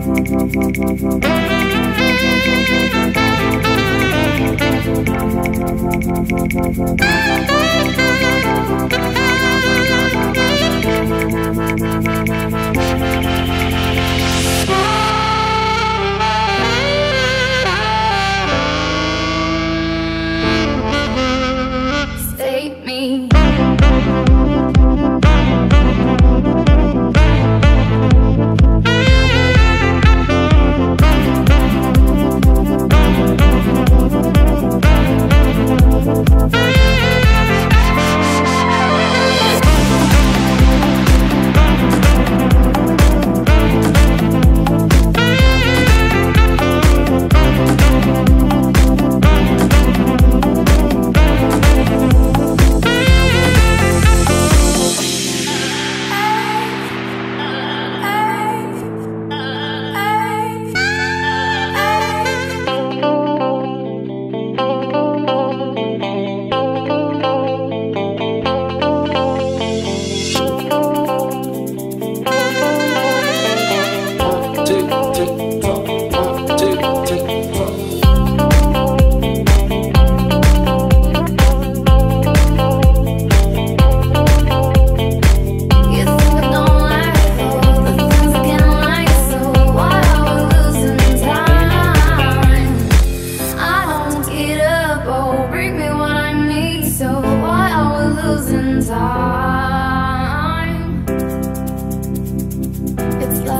Thank you.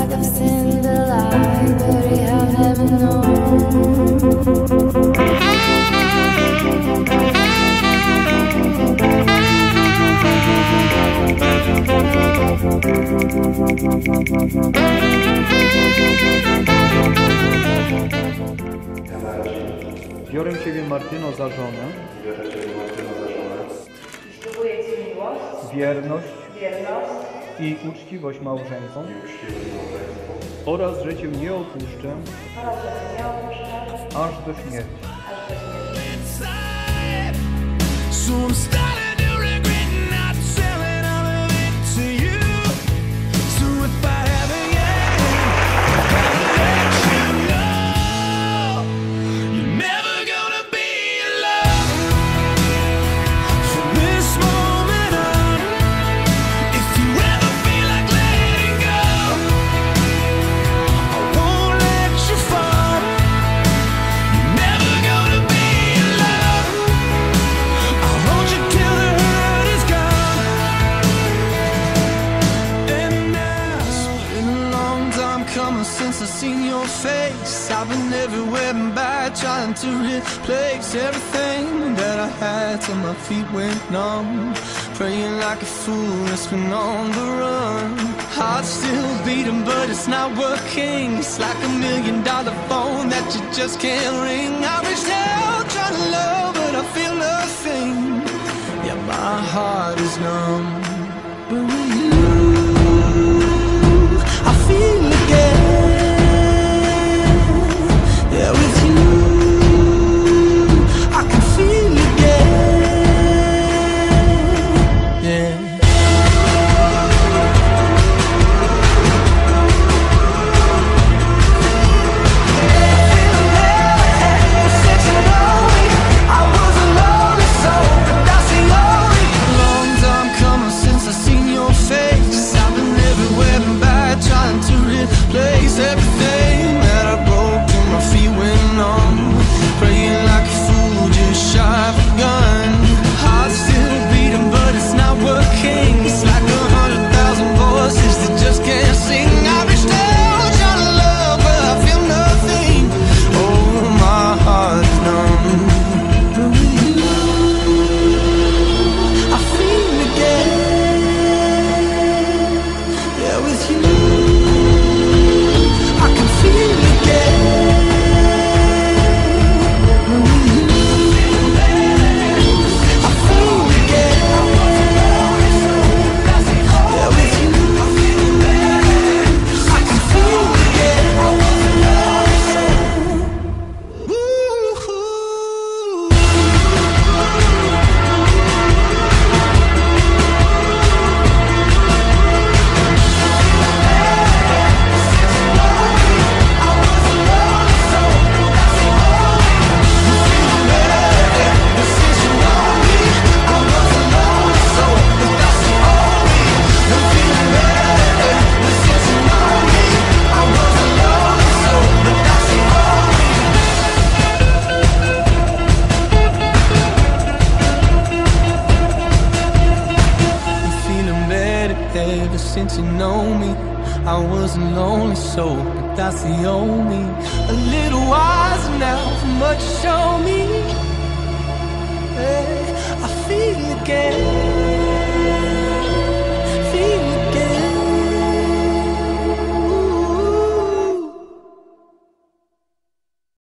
Biorę Ciebie Martyno za żonę. Biorę Ciebie Martyno za Ci miłość. Wierność. Wierność i uczciwość opuszczę oraz że Cię nie opuszczę aż do śmierci. aż do śmierci. Your face. I've been everywhere and back, trying to replace everything that I had till my feet went numb. Praying like a fool, it's been on the run. Heart's still beating, but it's not working. It's like a million dollar phone that you just can't ring. I reached out trying to love, but I feel nothing. Yeah, my heart is numb. Ever since you know me. I was a lonely soul, but that's the only. A little wiser now what show me. Hey, I feel again.